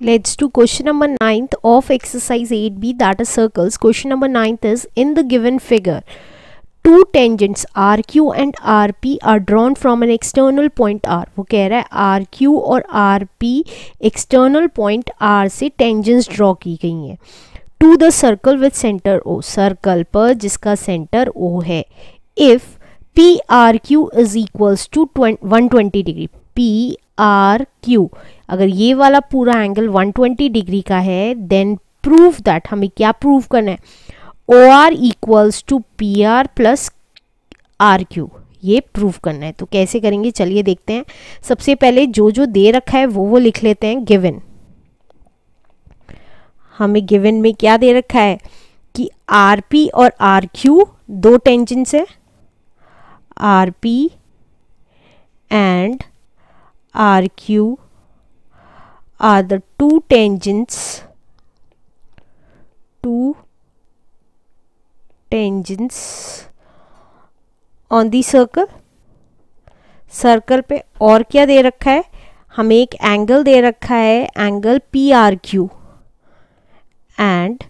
Let's do question number 9th of exercise 8b that is circles. Question number 9th is in the given figure two tangents RQ and RP are drawn from an external point R. वो कह रहा है RQ और RP external point R से tangents draw की गई हैं to the circle with center O. circle पर जिसका center O है if PRQ is equals to 120 degree. PRQ अगर ये वाला पूरा एंगल 120 डिग्री का है देन प्रूव दैट हमें क्या प्रूव करना है? O R equals to P R plus R Q ये प्रूव करना है। तो कैसे करेंगे? चलिए देखते हैं। सबसे पहले जो जो दे रखा है, वो वो लिख लेते हैं गिवन हमें गिवन में क्या दे रखा है? कि आर पी और आर क्यू दो टेंजेंट्स है। R P and Q are the two tangents two tangents on the circle. Circle पे और क्या दे रखा है? हमें एक एंगल दे रखा है angle P R Q and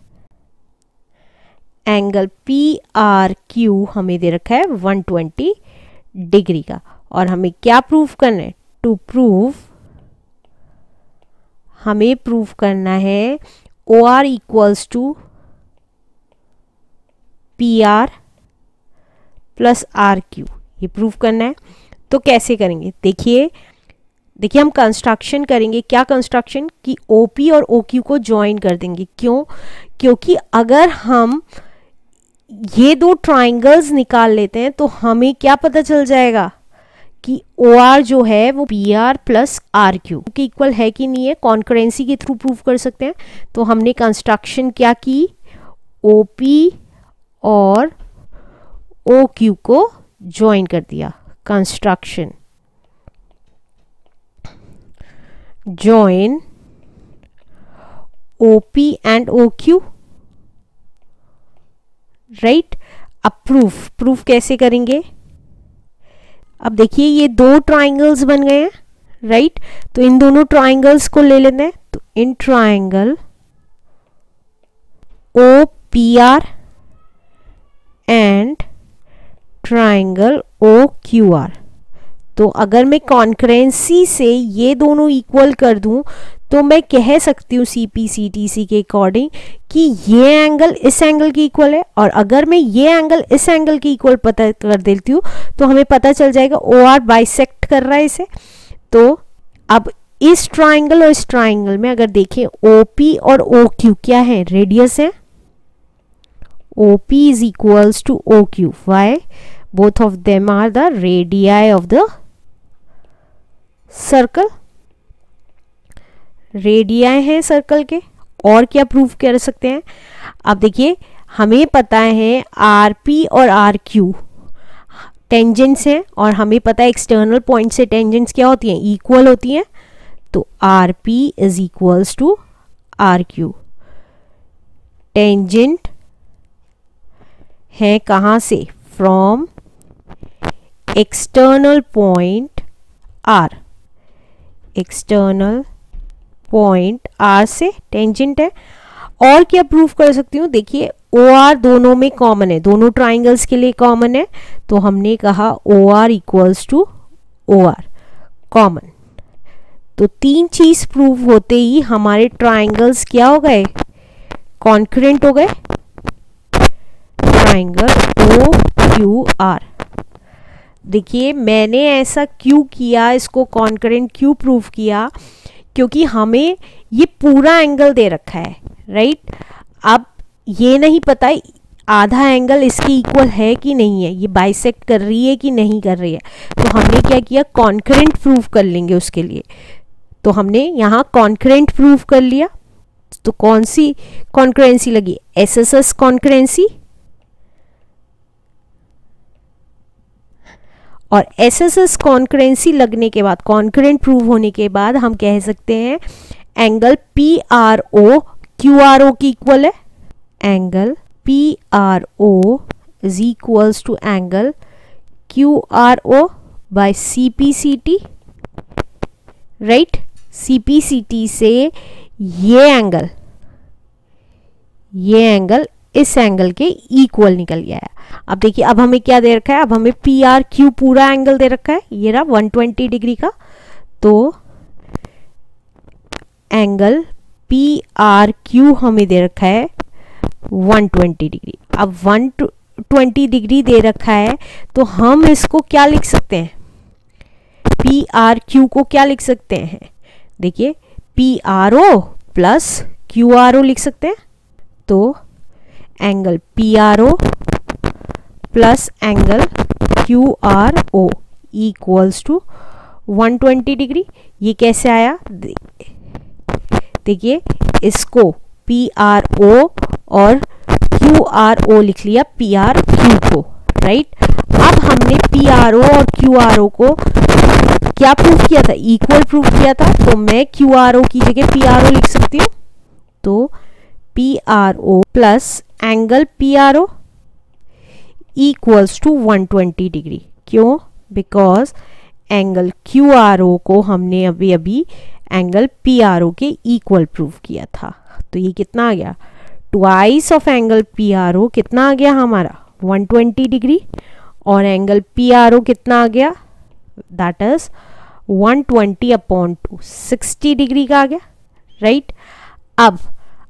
angle P R Q हमें दे रखा है 120 डिग्री का. और हमें क्या प्रूफ करना है? टू प्रूव हमें प्रूव करना है O R equals to P R plus R Q ये प्रूव करना है। तो कैसे करेंगे? देखिए देखिए हम कंस्ट्रक्शन करेंगे। क्या कंस्ट्रक्शन कि ओ पी और ओ क्यू को ज्वाइन कर देंगे। क्यों? क्योंकि अगर हम ये दो ट्राइंगल्स निकाल लेते हैं तो हमें क्या पता चल जाएगा? कि ओ आर जो है वो P R plus R Q के इक्वल है कि नहीं है? कॉन्करेंसी के थ्रू प्रूव कर सकते हैं। तो हमने कंस्ट्रक्शन क्या की? ओ पी और ओ क्यू को ज्वाइन कर दिया। Construction join O P and O Q right अब प्रूफ प्रूफ कैसे करेंगे? अब देखिए, ये दो ट्राइंगल्स बन गए हैं राइट तो इन दोनों ट्राइंगल्स को ले लेते हैं। तो in triangle O P R and triangle O Q R तो अगर मैं कॉन्करेंसी से ये दोनों इक्वल कर दूँ तो मैं कह सकती हूँ सी पी सी टी सी के अकॉर्डिंग कि ये एंगल इस एंगल के इक्वल है और अगर मैं ये एंगल इस एंगल के इक्वल पता कर देती हूँ तो हमें पता चल जाएगा ओ आर बाइसेक्ट कर रहा है इसे। तो अब इस ट्राइंगल और इस ट्राइंगल में अगर देखें ओ पी और ओ क्यू क्या है? रेडियस है। O P is equals to O Q why both of them are the radii of the circle radii हैं सर्कल के, और क्या प्रूफ कर सकते हैं? अब देखिए, हमें पता है आर पी और आर क्यू टेंजेंट्स हैं, और हमें पता है एक्सटर्नल पॉइंट से टेंजेंट्स क्या होती हैं? इक्वल होती हैं। तो R P is equals to R Q tangent है कहाँ से? From external point R external point R से टेंजेंट है। और क्या प्रूफ कर सकती हूँ? देखिए ओ आर दोनों में कॉमन है। दोनों ट्राइंगल्स के लिए कॉमन है। तो हमने कहा O R equals to O R common तो तीन चीज़ प्रूव होते ही हमारे ट्राइंगल्स क्या हो गए? कॉन्क्रेंट हो गए। ट्राइंगल ओ क्यू आर देखिए, मैंने ऐसा क्यों किया? इसको कॉन्करेंट क्यों प्रूव किया? क्योंकि हमें ये पूरा एंगल दे रखा है राइट अब ये नहीं पता आधा एंगल इसके इक्वल है कि नहीं है, ये बाइसेक्ट कर रही है कि नहीं कर रही है। तो हमने क्या किया? कॉन्करेंट प्रूव कर लेंगे उसके लिए। तो हमने यहाँ कॉन्करेंट प्रूव कर लिया। तो कौन सी कॉन्करेंसी लगी? एस एस एस कॉन्करेंसी और एस एस एस कॉन्करेंसी लगने के बाद कॉन्करेंट प्रूव होने के बाद हम कह सकते हैं angle P R O Q R O की इक्वल है। Angle P R O is equals to angle Q R O by C P C T right C P C T से ये एंगल ये एंगल इस angle के equal निकल गया है। अब देखिए, अब हमें क्या दे रखा है? अब हमें पी आर क्यू पूरा एंगल दे रखा है। ये रहा 120 डिग्री का। तो एंगल पी आर क्यू हमें दे रखा है 120 डिग्री अब 120 डिग्री दे रखा है तो हम इसको क्या लिख सकते हैं? पी आर क्यू को क्या लिख सकते हैं? देखिए P R O plus Q R O लिख सकते हैं। तो angle P R O plus angle Q R O equals to 120 degree ये कैसे आया? देखिए, इसको पी आर ओ और क्यू आर ओ लिख लिया पी आर क्यू को राइट अब हमने पी आर ओ और क्यू आर ओ को क्या प्रूफ किया था? इक्वल प्रूफ किया था तो मैं क्यू आर ओ की जगह पी आर ओ लिख सकती हूँ। तो P R O plus angle P R O equals to 120 degree क्यों? Because angle Q R O को हमने अभी अभी एंगल पी आर ओ के इक्वल प्रूव किया था। तो ये कितना आ गया? Twice of angle P R O कितना आ गया हमारा? 120 डिग्री और एंगल पी आर ओ कितना आ गया? That is 120 twenty upon two sixty degree का आ गया। Right right? अब,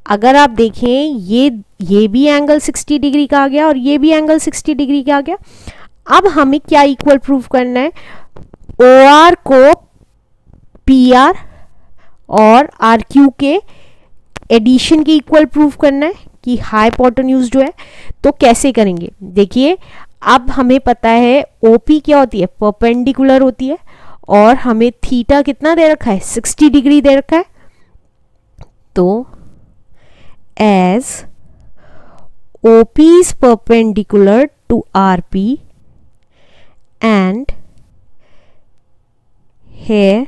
अगर आप देखें, ये ये भी एंगल 60 डिग्री का आ गया और ये भी एंगल 60 डिग्री का आ गया। अब हमें क्या इक्वल प्रूफ करना है? ओ आर को पी आर और आर क्यू के एडिशन के इक्वल प्रूफ करना है कि हाई न्यूज़ जो है तो कैसे करेंगे? देखिए, अब हमें पता है ओपी क्या होती है? परपेंडिकुलर होती है और हमें थीटा कितना दे रखा है? 60 डिग्री दे रखा है। तो as to R P and here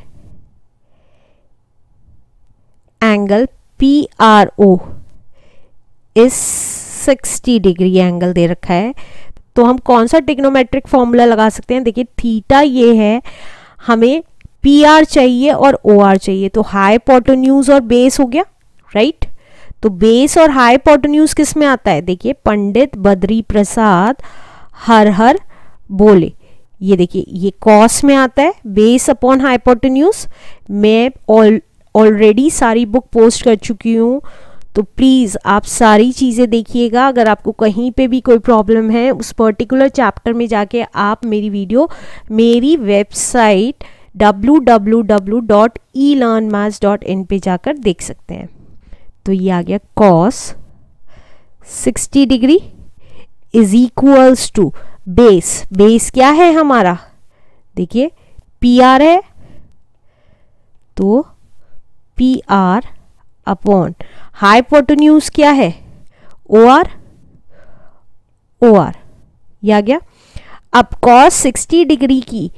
angle P R O is 60 degree angle दे रखा है। तो हम कौन सा टिग्नोमेट्रिक फॉर्मूला लगा सकते हैं? देखिए थीटा ये है, हमें पी आर चाहिए और ओ आर चाहिए। तो हाई पोटोन्यूज और बेस हो गया राइट तो बेस और हाई पोटोन्यूज किसमें आता है? देखिए, पंडित बद्री प्रसाद हर हर बोले। ये देखिए, ये कॉस में आता है, बेस अपॉन हाई हाइपोटेन्यूज। मैं ऑलरेडी सारी बुक पोस्ट कर चुकी हूँ तो प्लीज़ आप सारी चीज़ें देखिएगा। अगर आपको कहीं पे भी कोई प्रॉब्लम है, उस पर्टिकुलर चैप्टर में जाके आप मेरी वीडियो, मेरी वेबसाइट www.elearnmaths.in पे जाकर देख सकते हैं। तो ये आ गया cos 60 degree is equals to base base क्या है हमारा? देखिए पी आर है तो पी आर अपॉन हाइपोटोन्यूज क्या है? ओ आर ओ आर ये आ गया। अब कॉस 60 डिग्री की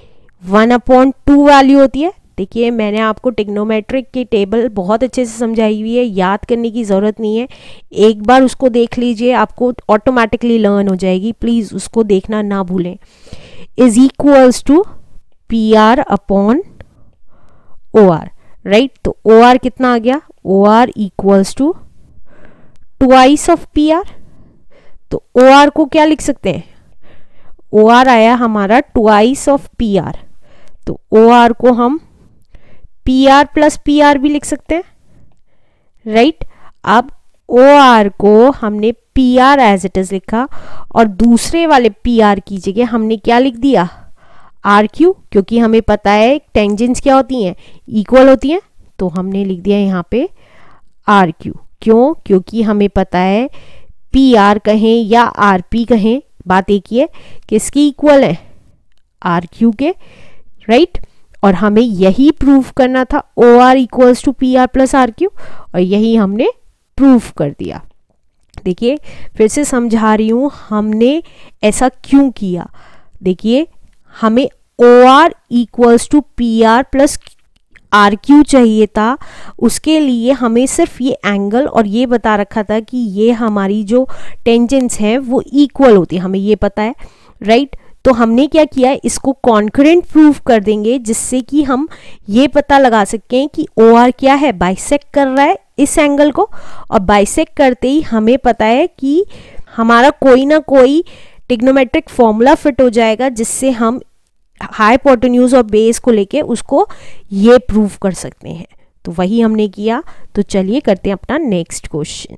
वन अपॉन टू वैल्यू होती है देखिए, मैंने आपको टिग्नोमेट्रिक की टेबल बहुत अच्छे से समझाई हुई है, याद करने की ज़रूरत नहीं है। एक बार उसको देख लीजिए, आपको ऑटोमेटिकली लर्न हो जाएगी। प्लीज़ उसको देखना ना भूलें। Is equals to P R upon O R right तो ओ आर कितना आ गया? O R equals to twice of P R तो ओ आर को क्या लिख सकते हैं? ओ आर आया हमारा ट्वाइस ऑफ़ पी आर तो ओ आर को हम P R plus P R भी लिख सकते हैं राइट अब ओ आर को हमने P R as it is लिखा और दूसरे वाले पी आर की जगह हमने क्या लिख दिया? आर क्यू क्योंकि हमें पता है टेंजेंस क्या होती हैं इक्वल होती हैं तो हमने लिख दिया यहाँ पे आर क्यू क्यों? क्योंकि हमें पता है पी आर कहें या आर पी कहें, बात एक ही है, किसकी इक्वल है? आर क्यू के राइट और हमें यही प्रूव करना था O R equals to P R plus R Q और यही हमने प्रूव कर दिया। देखिए, फिर से समझा रही हूँ, हमने ऐसा क्यों किया? देखिए, हमें O R equals to P R plus R Q चाहिए था। उसके लिए हमें सिर्फ़ ये एंगल और ये बता रखा था कि ये हमारी जो टेंजेंस हैं, वो इक्वल होती है। हमें ये पता है राइट तो हमने क्या किया? इसको कॉन्करेंट प्रूफ कर देंगे, जिससे कि हम ये पता लगा सकें कि ओ आर क्या है। बाइसेक कर रहा है इस एंगल को और बाइसेक करते ही हमें पता है कि हमारा कोई ना कोई टिग्नोमेट्रिक फॉर्मूला फिट हो जाएगा, जिससे हम हाइपोटेन्यूज और बेस को लेके उसको ये प्रूव कर सकते हैं। तो वही हमने किया। तो चलिए करते हैं अपना नेक्स्ट क्वेश्चन